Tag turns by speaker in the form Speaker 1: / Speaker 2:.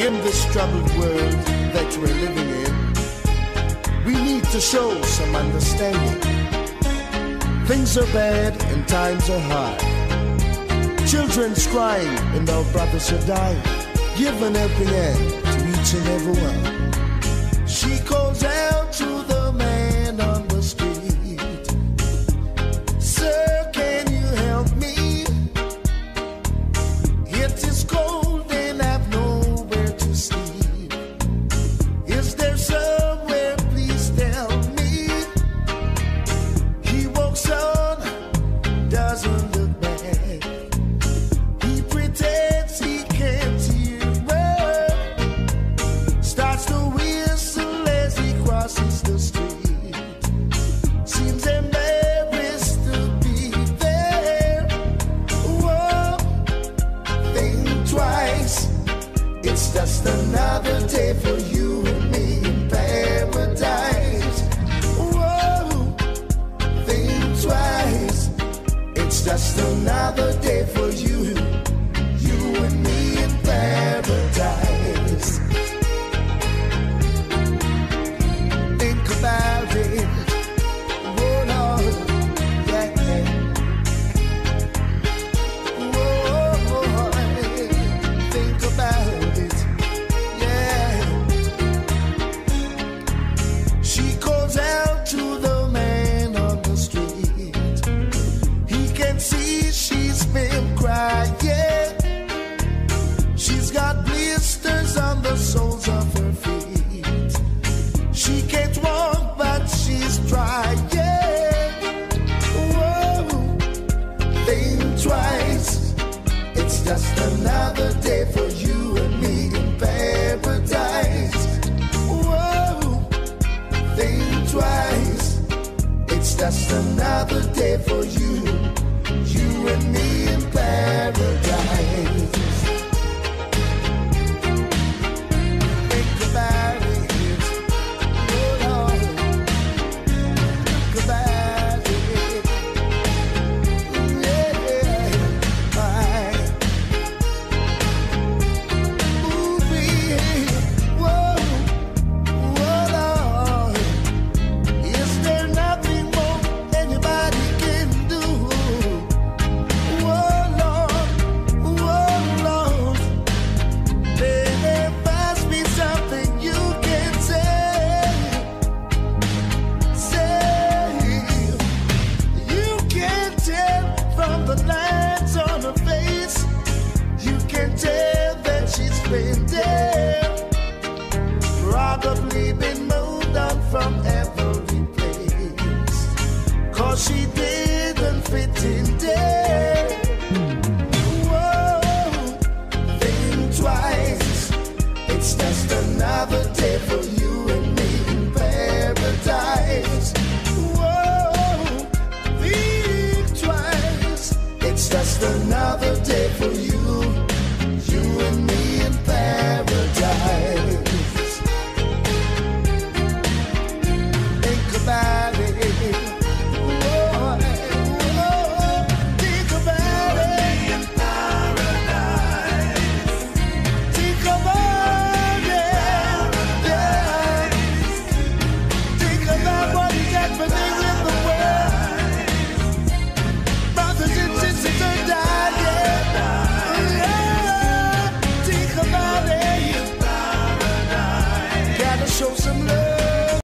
Speaker 1: in this troubled world that we're living in, we need to show some understanding. Things are bad and times are hard. Children's crying and our brothers are dying. Give an helping hand to each and every one. She calls out to just another day for you, you just another day for you and me in paradise. Whoa, think twice. It's just another day for you, been there, probably been moved on from every she didn't fit in there.